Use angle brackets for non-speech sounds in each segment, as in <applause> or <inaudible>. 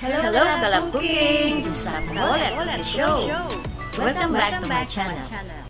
Hello, Kalab Cooking! This is Sam Wallet show. Welcome back to my channel.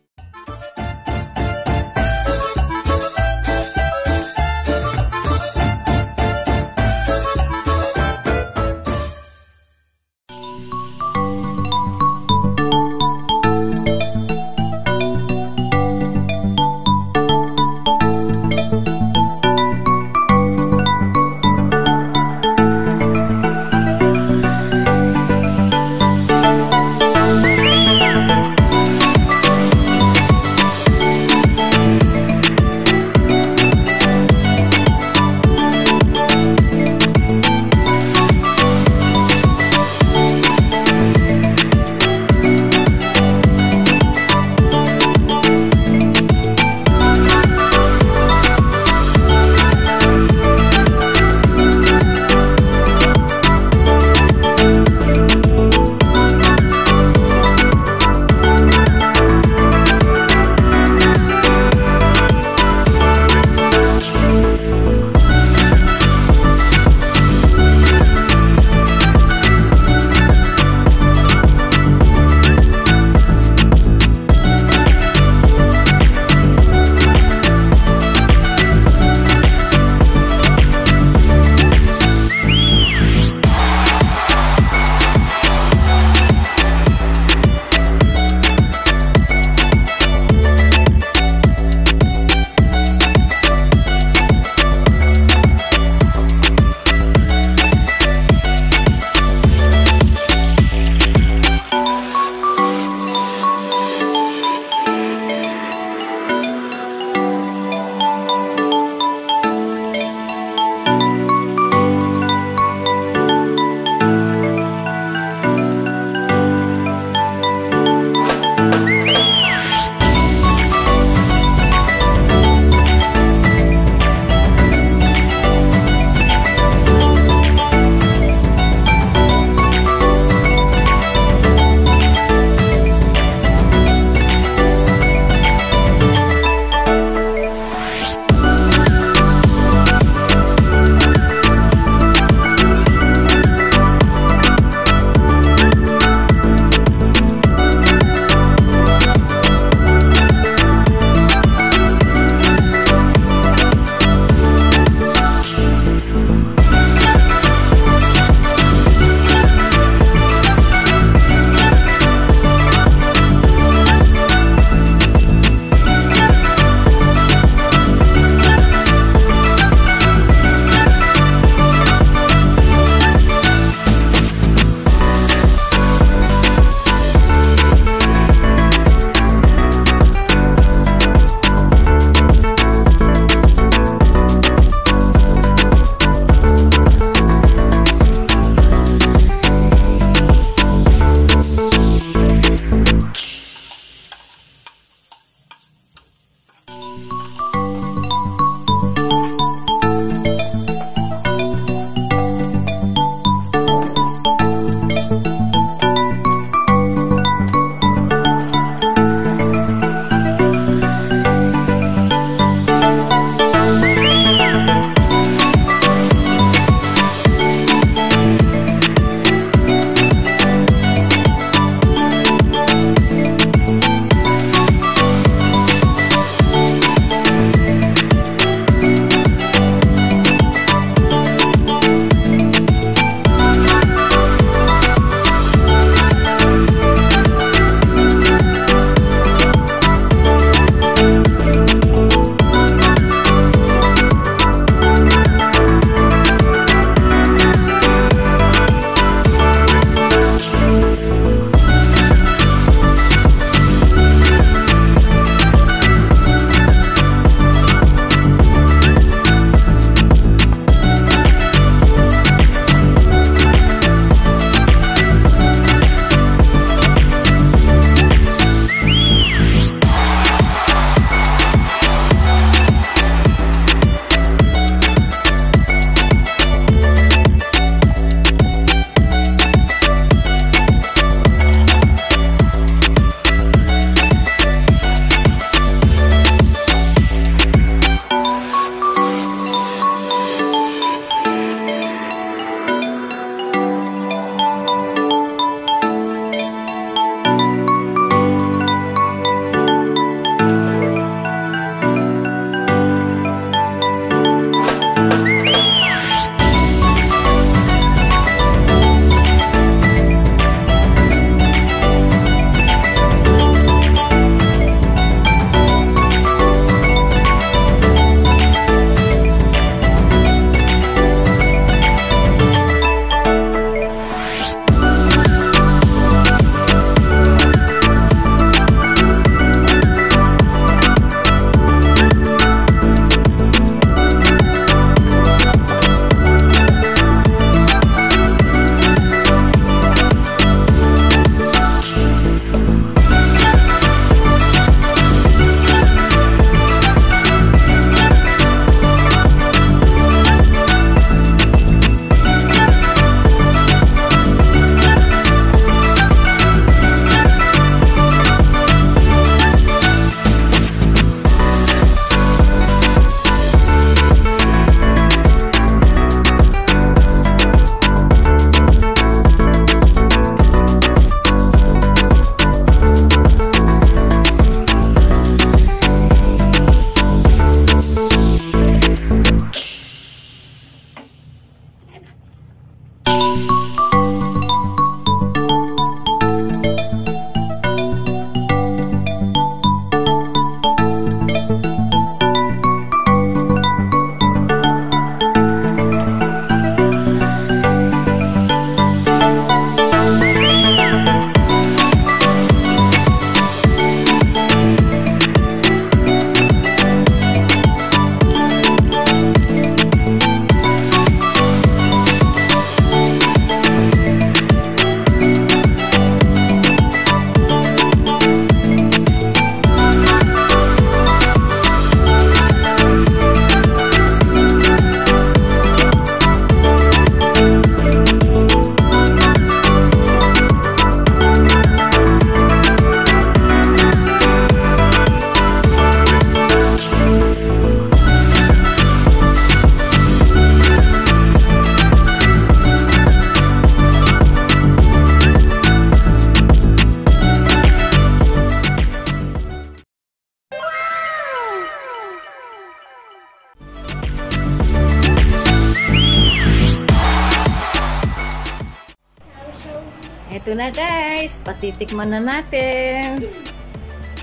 Eto na guys, patitikman na natin.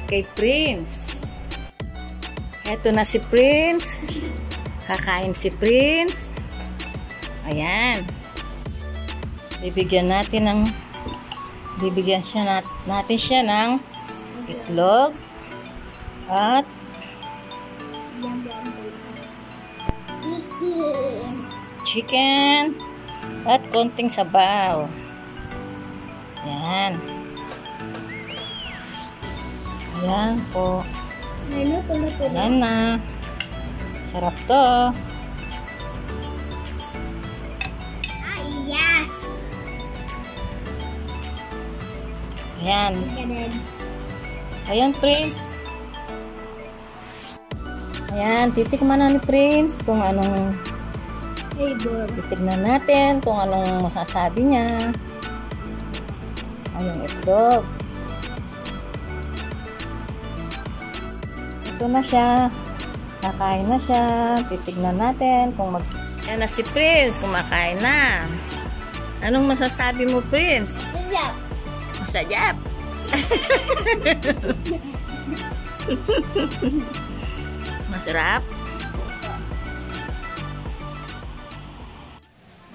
Kay Prince. Eto na si Prince. Kakain si Prince. Ayan. Bibigyan natin ng bibigyan siya nat, natin siya ng itlog at Chicken. chicken at konting sabaw. Yan. Ayan po. May luto-luto na. Ayan na. Sarap to. Ay, yes! Ayan. Ayan, Prince. Ayan, titikman na ni Prince kung anong titignan natin kung anong masasabi niya. Ayun, itlog. Ito na siya. Kakain na siya. Titignan natin kung mag... Ayan na si Prince. Kumakain na. Anong masasabi mo, Prince? Sige. Masayap. <laughs> Masarap.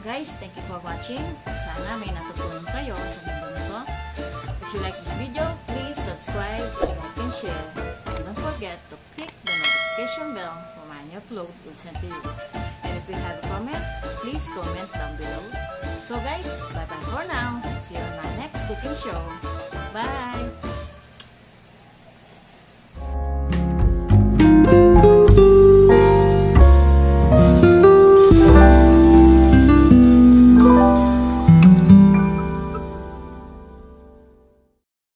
Guys, thank you for watching. Sana may natutunan kayo sa video. If you like this video, please subscribe, like, and share. And don't forget to click the notification bell for my new upload you. And if you have a comment, please comment down below. So guys, bye-bye for now. See you on my next cooking show. Bye!